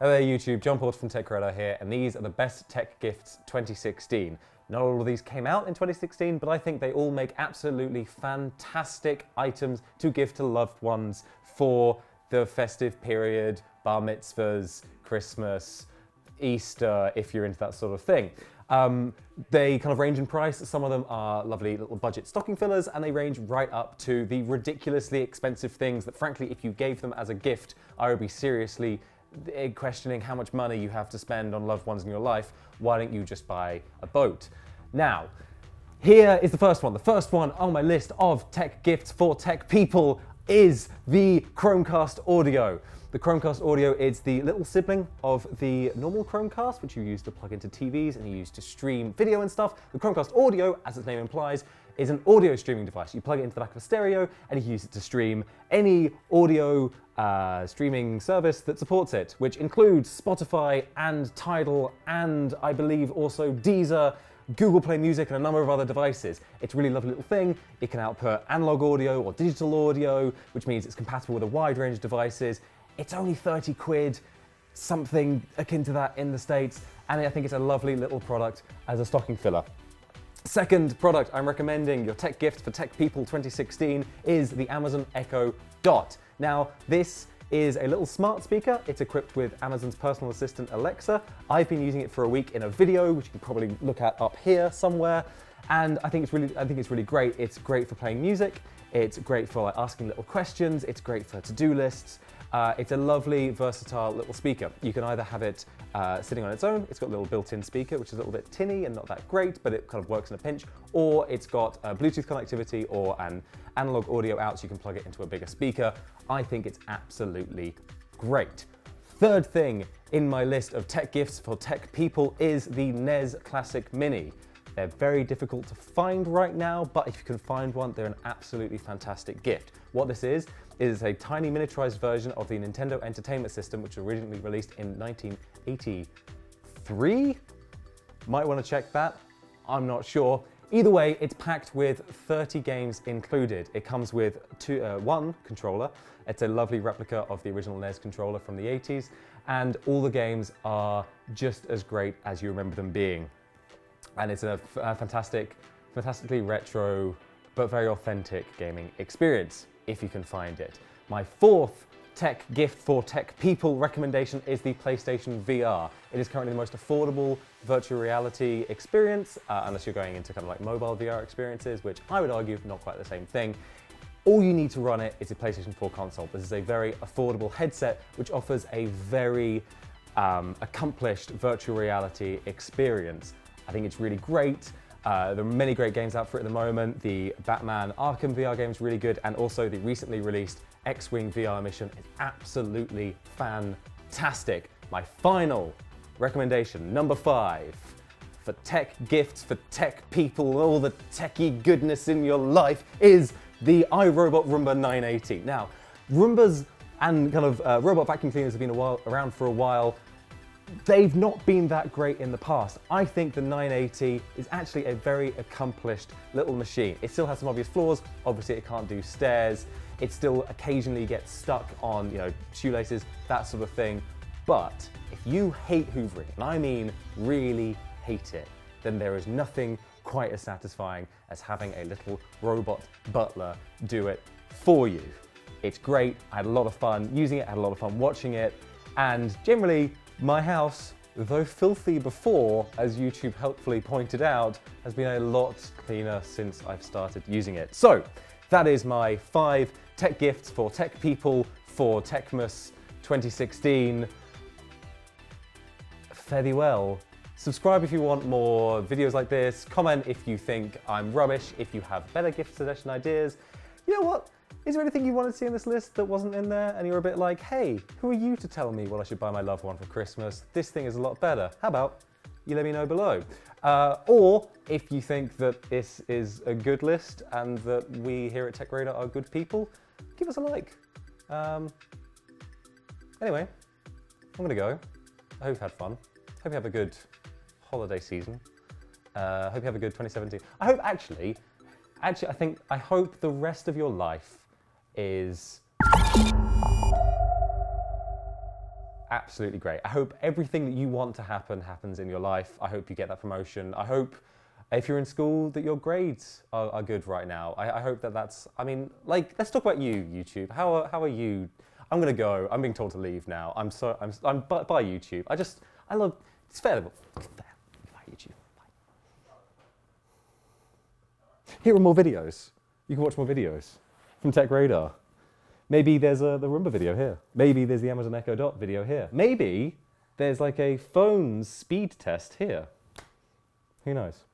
Hello there YouTube, Jon Porter from TechRadar here, and these are the best tech gifts 2016. Not all of these came out in 2016, but I think they all make absolutely fantastic items to give to loved ones for the festive period, bar mitzvahs, Christmas, Easter, if you're into that sort of thing. Um, they kind of range in price. Some of them are lovely little budget stocking fillers, and they range right up to the ridiculously expensive things that, frankly, if you gave them as a gift, I would be seriously Eh, questioning how much money you have to spend on loved ones in your life. Why don't you just buy a boat? Now, here is the first one. The first one on my list of tech gifts for tech people is the Chromecast Audio. The Chromecast Audio is the little sibling of the normal Chromecast, which you use to plug into TVs and you use to stream video and stuff. The Chromecast Audio, as its name implies, is an audio streaming device. You plug it into the back of a stereo and you use it to stream any audio uh, streaming service that supports it, which includes Spotify and Tidal and I believe also Deezer Google Play Music, and a number of other devices. It's a really lovely little thing. It can output analog audio or digital audio, which means it's compatible with a wide range of devices. It's only 30 quid, something akin to that in the States, and I think it's a lovely little product as a stocking filler. Second product I'm recommending, your tech gift for tech people 2016, is the Amazon Echo Dot. Now, this is a little smart speaker. It's equipped with Amazon's personal assistant Alexa. I've been using it for a week in a video, which you can probably look at up here somewhere. And I think it's really, I think it's really great. It's great for playing music. It's great for like asking little questions. It's great for to-do lists. Uh, it's a lovely, versatile little speaker. You can either have it uh, sitting on its own, it's got a little built-in speaker, which is a little bit tinny and not that great, but it kind of works in a pinch, or it's got Bluetooth connectivity or an analog audio out, so you can plug it into a bigger speaker. I think it's absolutely great. Third thing in my list of tech gifts for tech people is the NES Classic Mini. They're very difficult to find right now, but if you can find one, they're an absolutely fantastic gift. What this is, is a tiny miniaturized version of the Nintendo Entertainment System, which was originally released in 1983. Might want to check that. I'm not sure. Either way, it's packed with 30 games included. It comes with two, uh, one controller. It's a lovely replica of the original NES controller from the 80s, and all the games are just as great as you remember them being and it's a, fantastic, fantastically retro, but very authentic gaming experience, if you can find it. My fourth tech gift for tech people recommendation is the PlayStation VR. It is currently the most affordable virtual reality experience, uh, unless you're going into kind of like mobile VR experiences, which I would argue not quite the same thing. All you need to run it is a PlayStation 4 console. This is a very affordable headset which offers a very um, accomplished virtual reality experience. I think it's really great. Uh, there are many great games out for it at the moment. The Batman Arkham VR game is really good, and also the recently released X-Wing VR mission is absolutely fantastic. My final recommendation, number five, for tech gifts, for tech people, all the techie goodness in your life, is the iRobot Roomba 980. Now, Roombas and kind of uh, robot vacuum cleaners have been while, around for a while they've not been that great in the past. I think the 980 is actually a very accomplished little machine. It still has some obvious flaws. Obviously, it can't do stairs. It still occasionally gets stuck on, you know, shoelaces, that sort of thing. But if you hate hoovering, and I mean really hate it, then there is nothing quite as satisfying as having a little robot butler do it for you. It's great. I had a lot of fun using it, I had a lot of fun watching it, and generally my house, though filthy before, as YouTube helpfully pointed out, has been a lot cleaner since I've started using it. So, that is my five tech gifts for tech people for Techmas 2016. Fare thee well. Subscribe if you want more videos like this. Comment if you think I'm rubbish, if you have better gift suggestion ideas. You know what? Is there anything you wanted to see on this list that wasn't in there and you were a bit like, hey, who are you to tell me what I should buy my loved one for Christmas? This thing is a lot better. How about you let me know below? Uh, or if you think that this is a good list and that we here at TechRadar are good people, give us a like. Um, anyway, I'm gonna go. I hope you've had fun. Hope you have a good holiday season. Uh, hope you have a good 2017. I hope actually, actually, I think, I hope the rest of your life is absolutely great. I hope everything that you want to happen happens in your life. I hope you get that promotion. I hope if you're in school that your grades are, are good right now. I, I, hope that that's, I mean, like, let's talk about you, YouTube. How are, how are you? I'm gonna go. I'm being told to leave now. I'm so, I'm, I'm by, by YouTube. I just, I love, it's fair YouTube. Bye. Here are more videos. You can watch more videos from TechRadar. Maybe there's a, the Roomba video here. Maybe there's the Amazon Echo Dot video here. Maybe there's like a phone speed test here. Who knows?